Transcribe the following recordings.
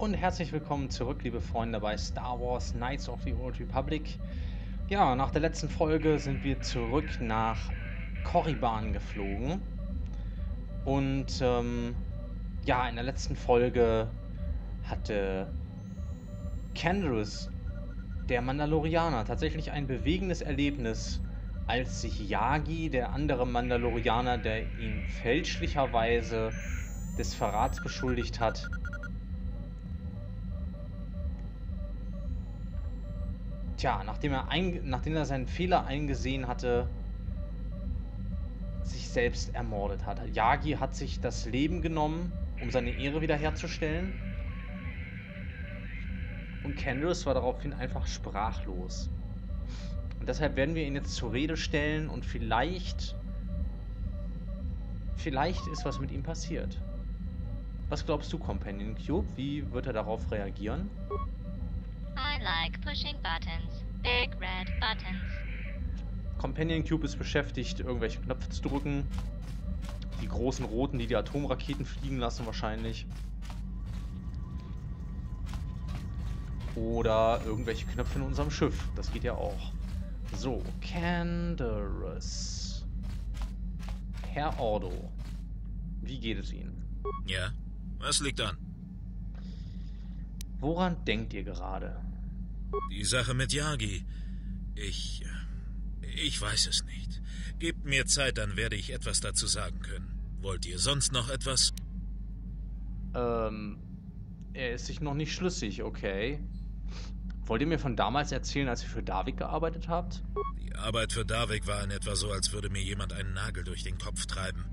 und herzlich willkommen zurück, liebe Freunde, bei Star Wars Knights of the Old Republic. Ja, nach der letzten Folge sind wir zurück nach Korriban geflogen. Und ähm, ja, in der letzten Folge hatte Canderous, der Mandalorianer, tatsächlich ein bewegendes Erlebnis, als sich Yagi, der andere Mandalorianer, der ihn fälschlicherweise des Verrats beschuldigt hat, tja, nachdem er, ein, nachdem er seinen Fehler eingesehen hatte, sich selbst ermordet hat. Yagi hat sich das Leben genommen, um seine Ehre wiederherzustellen. Und Candace war daraufhin einfach sprachlos. Und deshalb werden wir ihn jetzt zur Rede stellen und vielleicht. Vielleicht ist was mit ihm passiert. Was glaubst du, Companion Cube? Wie wird er darauf reagieren? I like pushing buttons. Big red buttons. Companion Cube ist beschäftigt, irgendwelche Knöpfe zu drücken. Die großen roten, die die Atomraketen fliegen lassen wahrscheinlich. Oder irgendwelche Knöpfe in unserem Schiff. Das geht ja auch. So, Canderous. Herr Ordo. Wie geht es Ihnen? Ja, was liegt an? Woran denkt ihr gerade? Die Sache mit Yagi. Ich. Ich weiß es nicht. Gebt mir Zeit, dann werde ich etwas dazu sagen können. Wollt ihr sonst noch etwas? Ähm. Er ist sich noch nicht schlüssig, okay. Wollt ihr mir von damals erzählen, als ihr für Davik gearbeitet habt? Die Arbeit für Davik war in etwa so, als würde mir jemand einen Nagel durch den Kopf treiben.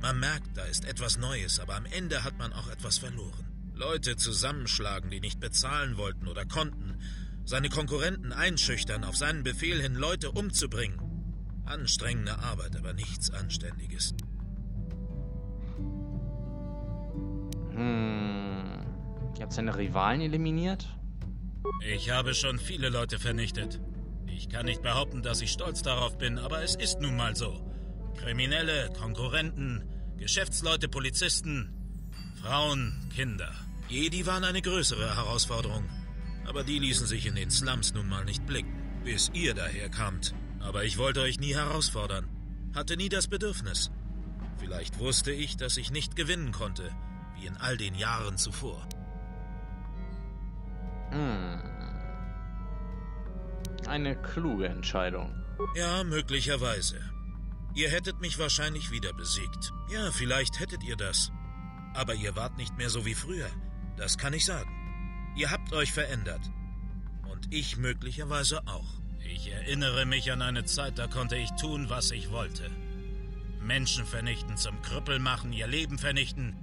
Man merkt, da ist etwas Neues, aber am Ende hat man auch etwas verloren. Leute zusammenschlagen, die nicht bezahlen wollten oder konnten, seine Konkurrenten einschüchtern, auf seinen Befehl hin Leute umzubringen. Anstrengende Arbeit, aber nichts Anständiges. Hm. Ihr habt seine Rivalen eliminiert? Ich habe schon viele Leute vernichtet. Ich kann nicht behaupten, dass ich stolz darauf bin, aber es ist nun mal so. Kriminelle, Konkurrenten, Geschäftsleute, Polizisten, Frauen, Kinder. Jedi waren eine größere Herausforderung. Aber die ließen sich in den Slums nun mal nicht blicken, bis ihr daherkamt. Aber ich wollte euch nie herausfordern. Hatte nie das Bedürfnis. Vielleicht wusste ich, dass ich nicht gewinnen konnte, wie in all den Jahren zuvor. Hm. Eine kluge Entscheidung. Ja, möglicherweise. Ihr hättet mich wahrscheinlich wieder besiegt. Ja, vielleicht hättet ihr das. Aber ihr wart nicht mehr so wie früher. Das kann ich sagen. Ihr habt euch verändert. Und ich möglicherweise auch. Ich erinnere mich an eine Zeit, da konnte ich tun, was ich wollte. Menschen vernichten, zum Krüppel machen, ihr Leben vernichten.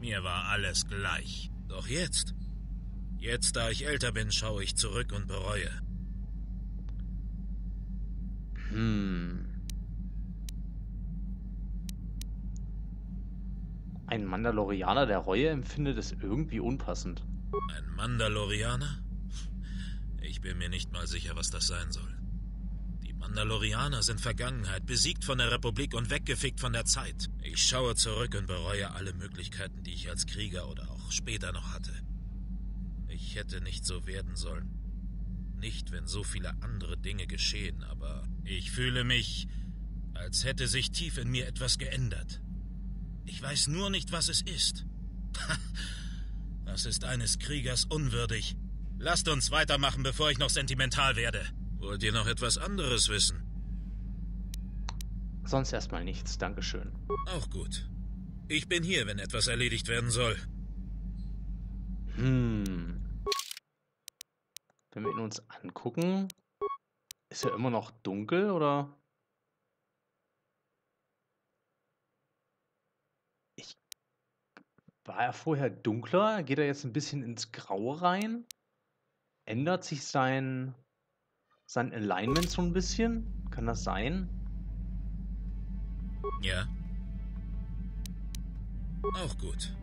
Mir war alles gleich. Doch jetzt, jetzt da ich älter bin, schaue ich zurück und bereue. Hm. Ein Mandalorianer der Reue empfindet es irgendwie unpassend. Ein Mandalorianer? Ich bin mir nicht mal sicher, was das sein soll. Die Mandalorianer sind Vergangenheit, besiegt von der Republik und weggefickt von der Zeit. Ich schaue zurück und bereue alle Möglichkeiten, die ich als Krieger oder auch später noch hatte. Ich hätte nicht so werden sollen. Nicht, wenn so viele andere Dinge geschehen, aber ich fühle mich, als hätte sich tief in mir etwas geändert. Ich weiß nur nicht, was es ist. Das ist eines Kriegers unwürdig. Lasst uns weitermachen, bevor ich noch sentimental werde. Wollt ihr noch etwas anderes wissen? Sonst erstmal nichts, Dankeschön. Auch gut. Ich bin hier, wenn etwas erledigt werden soll. Hm. Wenn wir ihn uns angucken, ist er immer noch dunkel oder? War er vorher dunkler? Geht er jetzt ein bisschen ins Graue rein? Ändert sich sein, sein Alignment so ein bisschen? Kann das sein? Ja. Auch gut.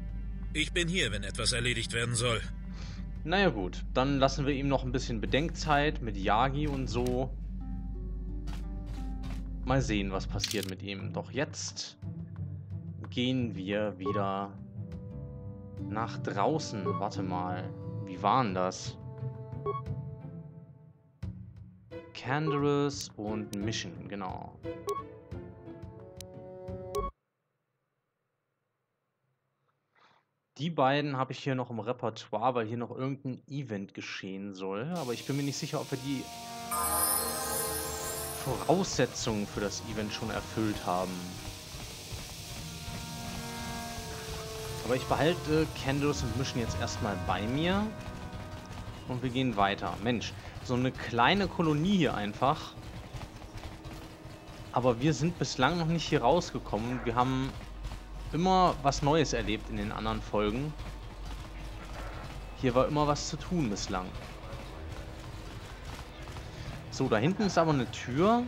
Ich bin hier, wenn etwas erledigt werden soll. Naja gut, dann lassen wir ihm noch ein bisschen Bedenkzeit mit Yagi und so. Mal sehen, was passiert mit ihm. Doch jetzt gehen wir wieder Nach draußen. Warte mal. Wie war denn das? Canderous und Mission, genau. Die beiden habe ich hier noch im Repertoire, weil hier noch irgendein Event geschehen soll. Aber ich bin mir nicht sicher, ob wir die Voraussetzungen für das Event schon erfüllt haben. Aber ich behalte Candles und Mission jetzt erstmal bei mir. Und wir gehen weiter. Mensch, so eine kleine Kolonie hier einfach. Aber wir sind bislang noch nicht hier rausgekommen. Wir haben immer was Neues erlebt in den anderen Folgen. Hier war immer was zu tun bislang. So, da hinten ist aber eine Tür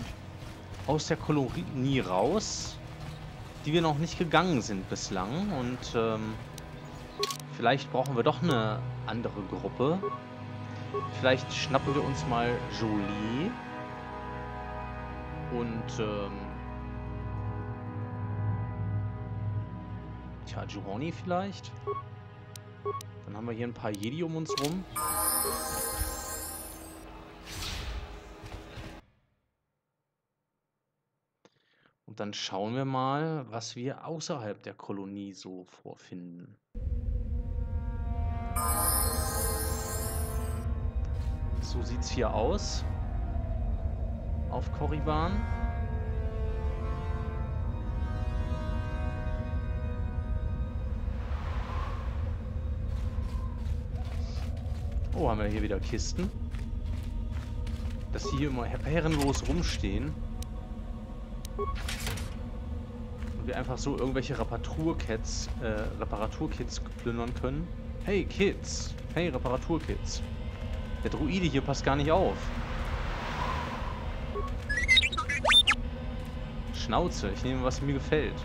aus der Kolonie raus, die wir noch nicht gegangen sind bislang. Und ähm, vielleicht brauchen wir doch eine andere Gruppe. Vielleicht schnappen wir uns mal Jolie. Und ähm, Tja, Juhani vielleicht. Dann haben wir hier ein paar Jedi um uns rum. Dann schauen wir mal, was wir außerhalb der Kolonie so vorfinden. So sieht es hier aus. Auf Korriban. Oh, haben wir hier wieder Kisten. Dass die hier immer herrenlos rumstehen. Und wir einfach so irgendwelche Reparaturkits, äh, Reparaturkits plündern können. Hey, Kids. Hey, Reparaturkits. Der Druide hier passt gar nicht auf. Schnauze. Ich nehme, was mir gefällt.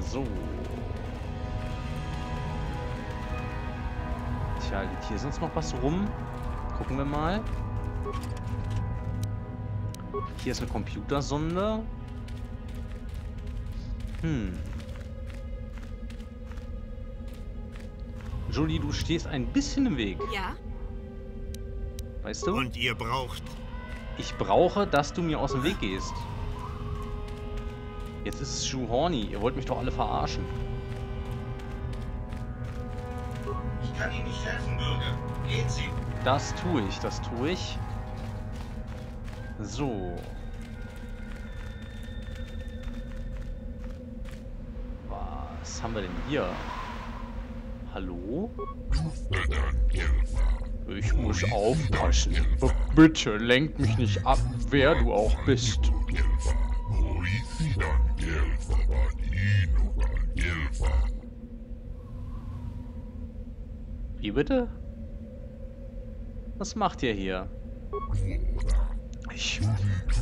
So. Tja, liegt hier sonst noch was rum? Gucken wir mal. Hier ist eine Computersonde. Hm. Jolie, du stehst ein bisschen im Weg. Ja? Weißt du? Und ihr braucht... Ich brauche, dass du mir aus dem Weg gehst. Jetzt ist es Shu Horny. Ihr wollt mich doch alle verarschen. Ich kann Ihnen nicht helfen, Bürger. Gehen Sie. Das tue ich, das tue ich. So. Haben wir denn hier? Hallo? Ich muss aufpassen. B bitte, lenk mich nicht ab, wer du auch bist. Wie bitte? Was macht ihr hier? Ich,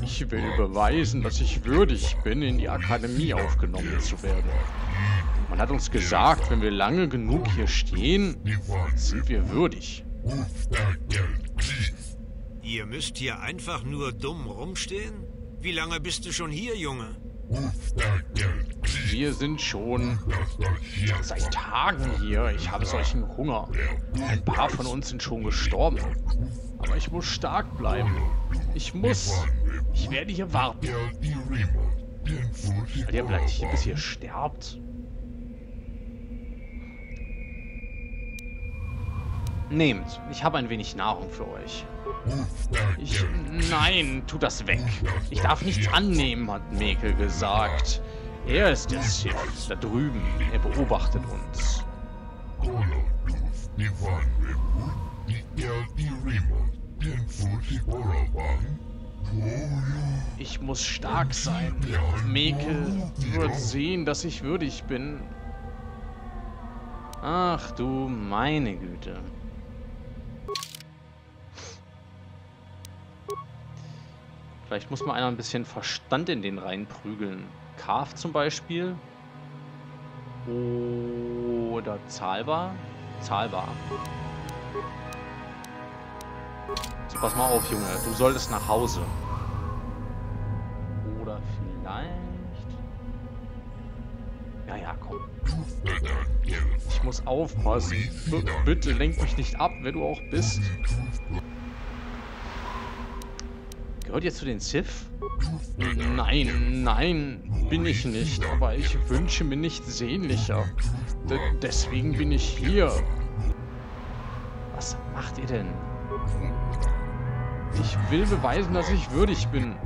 ich will beweisen, dass ich würdig bin, in die Akademie aufgenommen zu werden. Man hat uns gesagt, wenn wir lange genug hier stehen, sind wir würdig. Ihr müsst hier einfach nur dumm rumstehen? Wie lange bist du schon hier, Junge? Wir sind schon seit Tagen hier. Ich habe solchen Hunger. Ein paar von uns sind schon gestorben. Aber ich muss stark bleiben. Ich muss. Ich werde hier warten. Ihr bleibt hier, bis ihr sterbt. Nehmt. Ich habe ein wenig Nahrung für euch. Ich... Nein, tu das weg. Ich darf nichts annehmen, hat Mekel gesagt. Er ist der Sith, da drüben. Er beobachtet uns. Ich muss stark sein. Mekel wird sehen, dass ich würdig bin. Ach du meine Güte. Vielleicht muss man einer ein bisschen Verstand in den reinprügeln. Kaf zum Beispiel. Oder zahlbar. Zahlbar. So, pass mal auf, Junge. Du solltest nach Hause. Oder vielleicht... Ja, ja, komm. Ich muss aufpassen. B bitte lenk mich nicht ab, wer du auch bist. Gehört ihr zu den Sith? Nein, nein, bin ich nicht. Aber ich wünsche mir nichts sehnlicher. D deswegen bin ich hier. Was macht ihr denn? Ich will beweisen, dass ich würdig bin.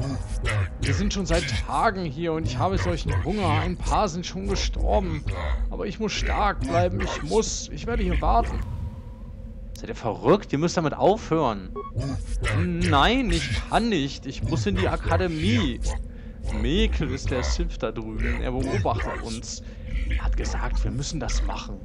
Wir sind schon seit Tagen hier und ich habe solchen Hunger. Ein paar sind schon gestorben. Aber ich muss stark bleiben. Ich muss. Ich werde hier warten. Seid ihr verrückt? Ihr müsst damit aufhören. Nein, ich kann nicht. Ich muss in die Akademie. Mekel ist der Sith da drüben. Er beobachtet uns. Er hat gesagt, wir müssen das machen.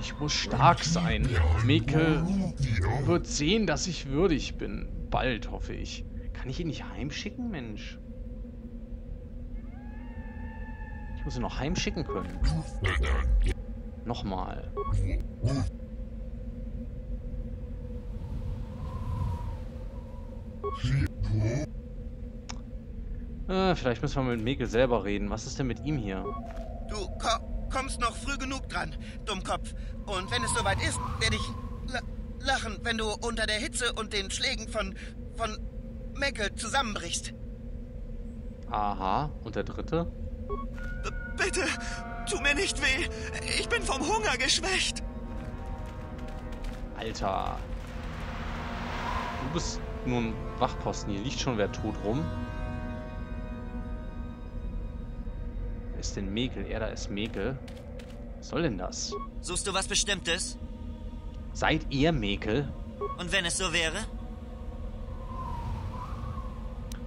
Ich muss stark sein. Mekel wird sehen, dass ich würdig bin. Bald, hoffe ich. Kann ich ihn nicht heimschicken, Mensch? Muss ihn noch heimschicken können. Nochmal. Äh, vielleicht müssen wir mit Mekel selber reden. Was ist denn mit ihm hier? Du ko kommst noch früh genug dran, Dummkopf. Und wenn es soweit ist, werde ich la lachen, wenn du unter der Hitze und den Schlägen von von Meckel zusammenbrichst. Aha. Und der dritte? Bitte, tu mir nicht weh. Ich bin vom Hunger geschwächt. Alter. Du bist nur ein Wachposten. Hier liegt schon wer tot rum. Wer ist denn Mekel? Er da ist Mekel. Was soll denn das? Suchst du was Bestimmtes? Seid ihr Mekel? Und wenn es so wäre?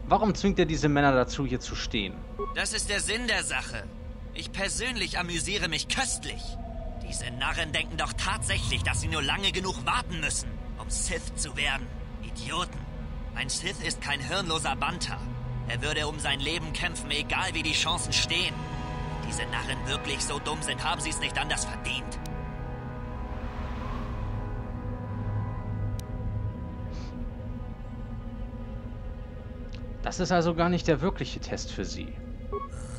Warum zwingt er diese Männer dazu, hier zu stehen? Das ist der Sinn der Sache. Ich persönlich amüsiere mich köstlich. Diese Narren denken doch tatsächlich, dass sie nur lange genug warten müssen, um Sith zu werden. Idioten. Ein Sith ist kein hirnloser Banter. Er würde um sein Leben kämpfen, egal wie die Chancen stehen. Wenn diese Narren wirklich so dumm sind, haben sie es nicht anders verdient. Das ist also gar nicht der wirkliche Test für sie.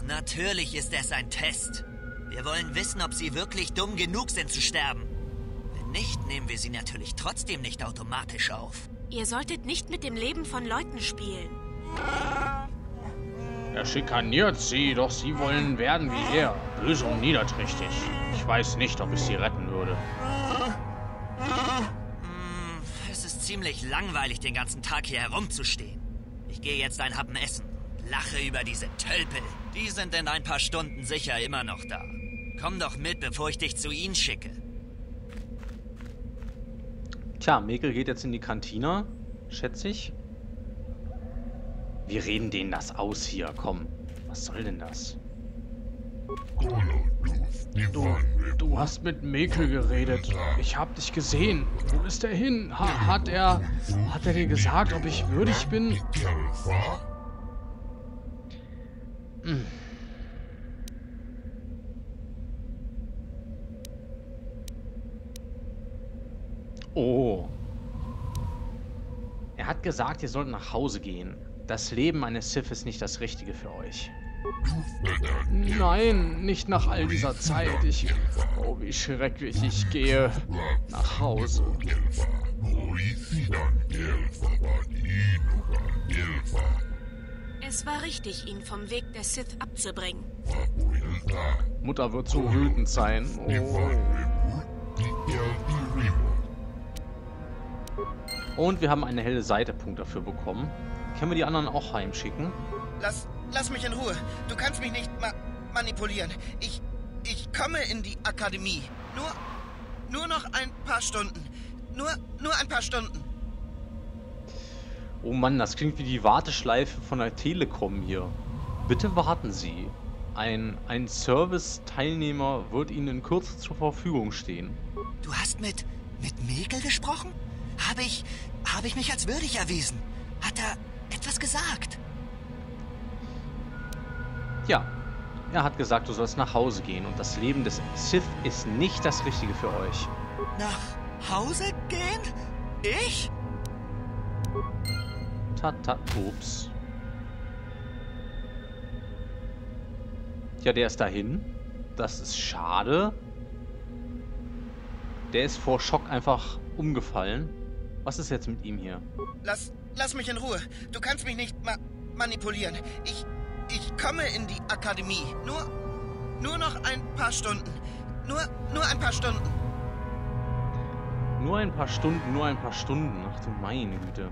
Natürlich ist es ein Test. Wir wollen wissen, ob sie wirklich dumm genug sind zu sterben. Wenn nicht, nehmen wir sie natürlich trotzdem nicht automatisch auf. Ihr solltet nicht mit dem Leben von Leuten spielen. Er schikaniert sie, doch sie wollen werden wie er. Böse und niederträchtig. Ich weiß nicht, ob ich sie retten würde. Hm, es ist ziemlich langweilig, den ganzen Tag hier herumzustehen. Ich gehe jetzt ein Happen essen. Lache über diese Tölpel. Die sind in ein paar Stunden sicher immer noch da. Komm doch mit, bevor ich dich zu ihnen schicke. Tja, Mekel geht jetzt in die Kantine, schätze ich. Wir reden denen das aus hier, komm. Was soll denn das? Du, du hast mit Mekel geredet. Ich hab dich gesehen. Wo ist er hin? Ha, hat er, hat er dir gesagt, ob ich würdig bin? Hm. Oh. Er hat gesagt, ihr sollt nach Hause gehen. Das Leben eines Sith ist nicht das Richtige für euch. Nein, nicht nach all dieser Zeit. Ich. Oh, wie schrecklich. Ich gehe nach Hause. Es war richtig, ihn vom Weg der Sith abzubringen. Mutter wird so wütend sein. Oh. Und wir haben eine helle Seitepunkt dafür bekommen. Können wir die anderen auch heimschicken? Lass, lass mich in Ruhe. Du kannst mich nicht ma manipulieren. Ich, ich komme in die Akademie. Nur, nur noch ein paar Stunden. Nur, nur ein paar Stunden. Oh Mann, das klingt wie die Warteschleife von der Telekom hier. Bitte warten Sie. Ein, ein Service-Teilnehmer wird Ihnen in Kürze zur Verfügung stehen. Du hast mit, mit Mekel gesprochen? Habe ich, habe ich mich als würdig erwiesen? Hat er etwas gesagt? Ja, er hat gesagt, du sollst nach Hause gehen und das Leben des Sith ist nicht das Richtige für euch. Nach Hause gehen? Ich? ta, ta. Ups. Ja, der ist dahin. Das ist schade. Der ist vor Schock einfach umgefallen. Was ist jetzt mit ihm hier? Lass, lass mich in Ruhe. Du kannst mich nicht ma manipulieren. Ich, ich komme in die Akademie. Nur, nur noch ein paar Stunden. Nur, nur ein paar Stunden. Nur ein paar Stunden, nur ein paar Stunden. Ach du meine Güte.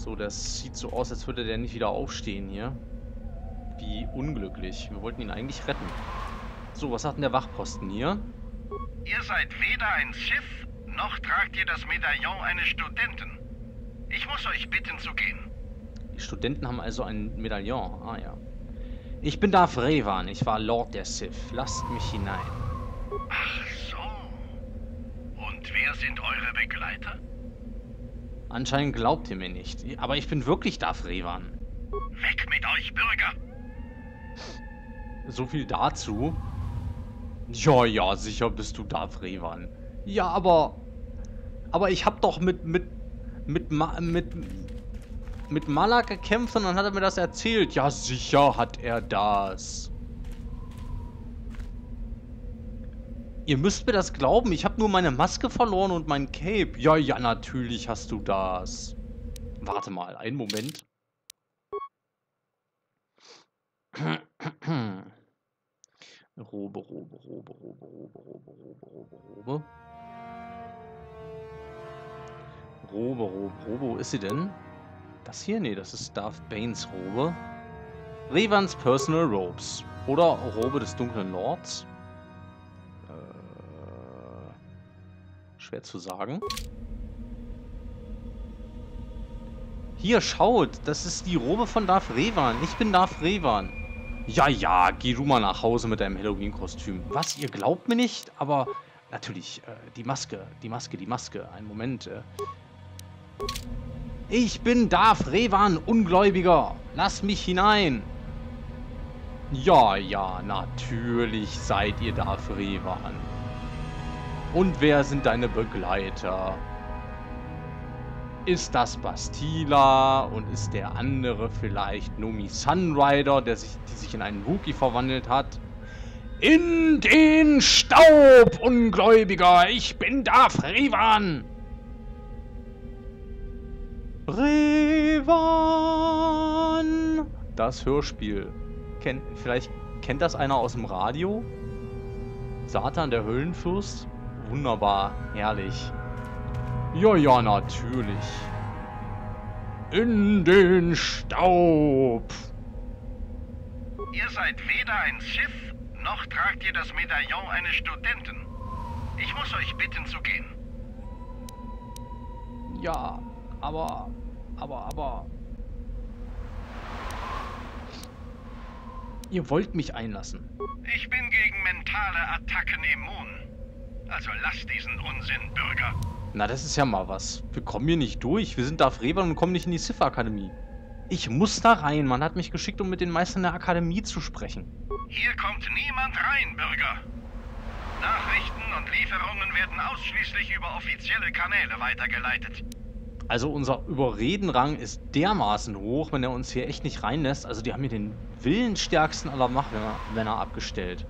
So, das sieht so aus, als würde der nicht wieder aufstehen hier. Wie unglücklich. Wir wollten ihn eigentlich retten. So, was hat denn der Wachposten hier? Ihr seid weder ein Schiff, noch tragt ihr das Medaillon eines Studenten. Ich muss euch bitten zu gehen. Die Studenten haben also ein Medaillon. Ah ja. Ich bin Darth Revan. Ich war Lord der Sith. Lasst mich hinein. Ach so. Und wer sind eure Begleiter? Anscheinend glaubt ihr mir nicht. Aber ich bin wirklich Darth Revan. Weg mit euch, Bürger! So viel dazu. Ja, ja, sicher bist du Darth Revan. Ja, aber... Aber ich hab doch mit... Mit... Mit... Ma, mit... Mit Malak gekämpft und dann hat er mir das erzählt. Ja, sicher hat er das. Ihr müsst mir das glauben. Ich habe nur meine Maske verloren und mein Cape. Ja, ja, natürlich hast du das. Warte mal, einen Moment. Robe, Robe, Robe, Robe, Robe, Robe, Robe, Robe, Robe. Robe, Robe, Robe, wo ist sie denn? Das hier? Nee, das ist Darth Banes Robe. Revans Personal Robes. Oder Robe des dunklen Lords. Schwer zu sagen. Hier, schaut. Das ist die Robe von Darth Revan. Ich bin Darth Revan. Ja, ja, geh du mal nach Hause mit deinem Halloween-Kostüm. Was, ihr glaubt mir nicht? Aber natürlich, äh, die Maske, die Maske, die Maske. Einen Moment. Äh. Ich bin Darth Revan, Ungläubiger. Lass mich hinein. Ja, ja, natürlich seid ihr Darth Revan. Und wer sind deine Begleiter? Ist das Bastila und ist der andere vielleicht Nomi Sunrider, der sich, die sich in einen Wookie verwandelt hat? In den Staub, Ungläubiger! Ich bin Darth Revan! Revan! Das Hörspiel. Ken, vielleicht kennt das einer aus dem Radio? Satan, der Höllenfürst? Wunderbar, herrlich. Ja, ja, natürlich. In den Staub. Ihr seid weder ein Schiff, noch tragt ihr das Medaillon eines Studenten. Ich muss euch bitten zu gehen. Ja, aber, aber, aber. Ihr wollt mich einlassen. Ich bin gegen mentale Attacken immun. Also lasst diesen Unsinn, Bürger. Na, das ist ja mal was. Wir kommen hier nicht durch. Wir sind Darth Revan und kommen nicht in die Sith-Akademie. Ich muss da rein. Man hat mich geschickt, um mit den Meistern der Akademie zu sprechen. Hier kommt niemand rein, Bürger. Nachrichten und Lieferungen werden ausschließlich über offizielle Kanäle weitergeleitet. Also unser Überredenrang ist dermaßen hoch, wenn er uns hier echt nicht reinlässt. Also die haben hier den willensstärksten aller Machtmänner abgestellt.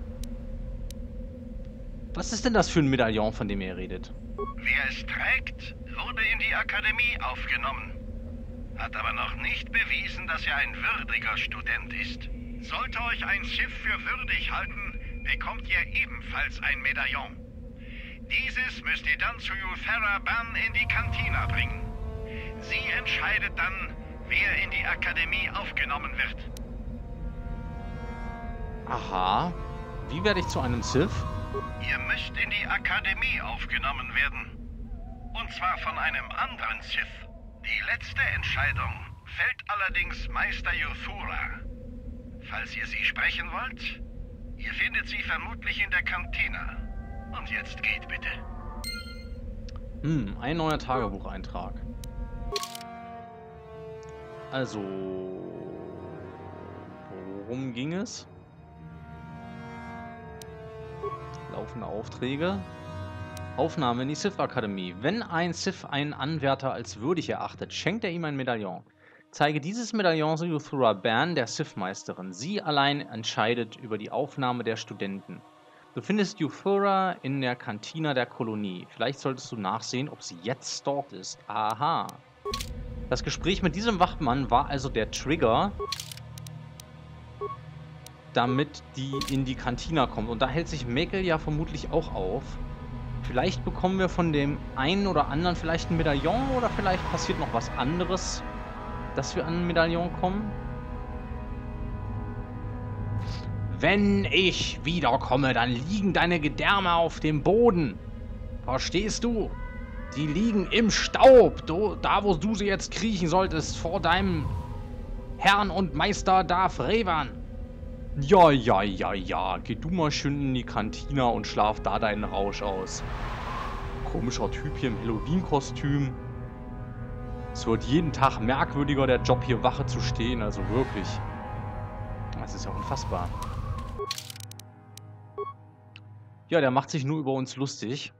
Was ist denn das für ein Medaillon, von dem ihr redet? Wer es trägt, wurde in die Akademie aufgenommen. Hat aber noch nicht bewiesen, dass er ein würdiger Student ist. Sollte euch ein Schiff für würdig halten, bekommt ihr ebenfalls ein Medaillon. Dieses müsst ihr dann zu Euthera Ban in die Kantina bringen. Sie entscheidet dann, wer in die Akademie aufgenommen wird. Aha. Wie werde ich zu einem Sith? Ihr müsst in die Akademie aufgenommen werden. Und zwar von einem anderen Sith. Die letzte Entscheidung fällt allerdings Meister Yuthura. Falls ihr sie sprechen wollt, ihr findet sie vermutlich in der Kantina. Und jetzt geht bitte. Hm, ein neuer Tagebucheintrag. Also, worum ging es? Laufende Aufträge. Aufnahme in die Sith-Akademie. Wenn ein Sith einen Anwärter als würdig erachtet, schenkt er ihm ein Medaillon. Zeige dieses Medaillon Yuthura Ban, der Sith-Meisterin. Sie allein entscheidet über die Aufnahme der Studenten. Du findest Euphora in der Kantina der Kolonie. Vielleicht solltest du nachsehen, ob sie jetzt dort ist. Aha. Das Gespräch mit diesem Wachmann war also der Trigger, damit die in die Kantina kommt. Und da hält sich Mekel ja vermutlich auch auf. Vielleicht bekommen wir von dem einen oder anderen vielleicht ein Medaillon oder vielleicht passiert noch was anderes, dass wir an ein Medaillon kommen. Wenn ich wiederkomme, dann liegen deine Gedärme auf dem Boden. Verstehst du? Die liegen im Staub. Du, da, wo du sie jetzt kriechen solltest, vor deinem Herrn und Meister Darth Revan. Ja, ja, ja, ja. Geh du mal schön in die Kantina und schlaf da deinen Rausch aus. Komischer Typ hier im Halloween-Kostüm. Es wird jeden Tag merkwürdiger, der Job hier Wache zu stehen. Also wirklich. Das ist ja unfassbar. Ja, der macht sich nur über uns lustig.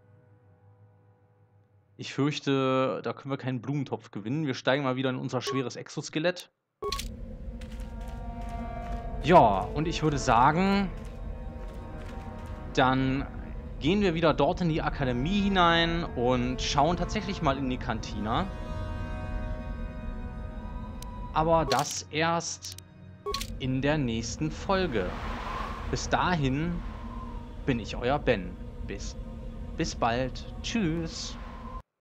Ich fürchte, da können wir keinen Blumentopf gewinnen. Wir steigen mal wieder in unser schweres Exoskelett. Ja, und ich würde sagen, dann gehen wir wieder dort in die Akademie hinein und schauen tatsächlich mal in die Kantina. Aber das erst in der nächsten Folge. Bis dahin bin ich euer Ben. Bis, bis bald. Tschüss.